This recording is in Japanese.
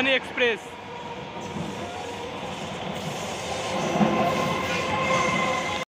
Rajdhani Express